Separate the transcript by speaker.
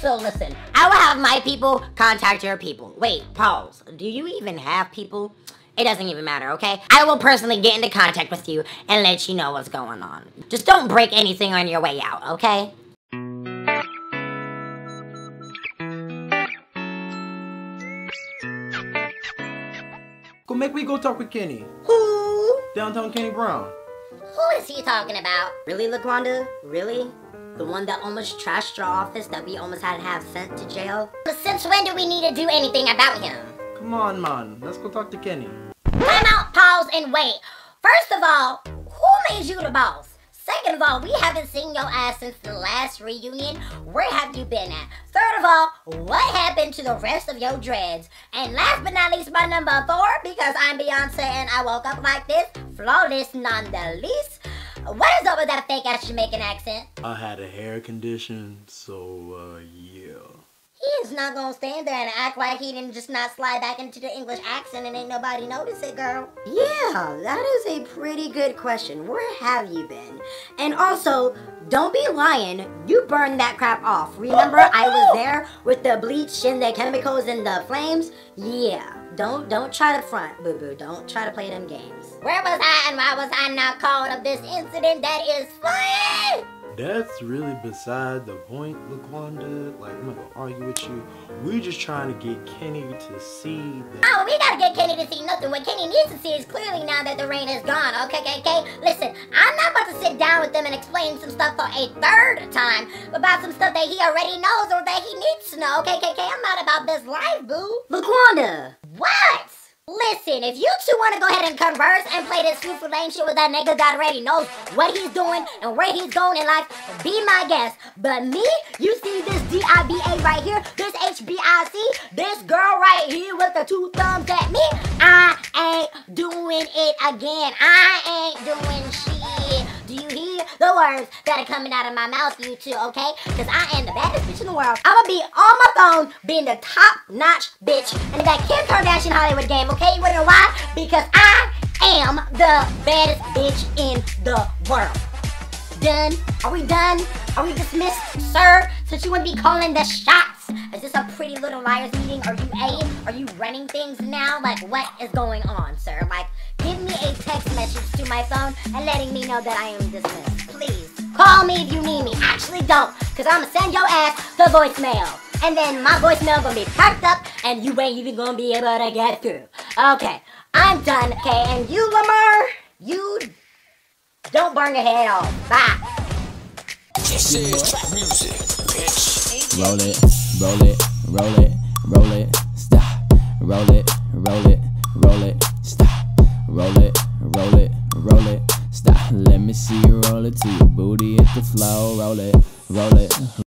Speaker 1: So listen, I will have my people contact your people. Wait, pause. Do you even have people? It doesn't even matter, okay? I will personally get into contact with you and let you know what's going on. Just don't break anything on your way out, okay?
Speaker 2: Go make me go talk with Kenny.
Speaker 1: Who?
Speaker 2: Downtown Kenny Brown.
Speaker 1: Who is he talking about? Really, Laquanda? Really? The one that almost trashed our office that we almost had to have sent to jail? But since when do we need to do anything about him?
Speaker 2: Come on, man. Let's go talk to Kenny.
Speaker 1: Time out, pause, and wait. First of all, who made you the boss? Second of all, we haven't seen your ass since the last reunion. Where have you been at? Third of all, what happened to the rest of your dreads? And last but not least, my number four, because I'm Beyonce and I woke up like this, flawless none the least. What is up with that fake ass Jamaican accent?
Speaker 2: I had a hair condition, so, uh, yeah.
Speaker 1: He is not gonna stand there and act like he didn't just not slide back into the English accent and ain't nobody notice it, girl.
Speaker 3: Yeah, that is a pretty good question. Where have you been? And also, don't be lying. You burned that crap off. Remember, I was there with the bleach and the chemicals and the flames? Yeah. Don't don't try to front, boo boo. Don't try to play them games.
Speaker 1: Where was I and why was I not called of this incident that is funny?
Speaker 2: That's really beside the point, Laquanda. Like, I'm not gonna argue with you. We're just trying to get Kenny to see that.
Speaker 1: Oh, we gotta get Kenny to see nothing. What Kenny needs to see is clearly now that the rain is gone. Okay, okay, okay? Listen, I'm not about to sit down with them and explain some stuff for a third time about some stuff that he already knows or that he needs to know. Okay, okay, okay? I'm not about this life, boo.
Speaker 3: Laquanda!
Speaker 1: What? Listen, if you two want to go ahead and converse and play this super lame shit with that nigga that already knows what he's doing and where he's going in life, be my guest. But me, you see this D-I-B-A right here, this H-B-I-C, this girl right here with the two thumbs at me, I ain't doing it again. I ain't doing shit. Do you hear the words that are coming out of my mouth, you two, okay? Because I am the baddest bitch in the world. I'ma be on my phone being the top-notch bitch in that Kim Hollywood game, okay? You wanna know why? Because I am the baddest bitch in the world. Done? Are we done? Are we dismissed, sir? Since you to be calling the shots? Is this a pretty little liars meeting? Are you A? Are you running things now? Like, what is going on, sir? Like, give me a text message to my phone and letting me know that I am dismissed. Please. Call me if you need me. Actually, don't. Because I'm to send your ass to voicemail. And then my voicemail going to be packed up and you ain't even going to be able to get through. Okay. I'm done. Okay. And you, Lamar, you don't burn your head off. Bye.
Speaker 4: This is trap music, bitch.
Speaker 5: Roll it, roll it, roll it, roll it, stop. Roll it, roll it, roll it, stop. Roll it, roll it, roll it, stop. Let me see you roll it to your booty at the floor. Roll it, roll it.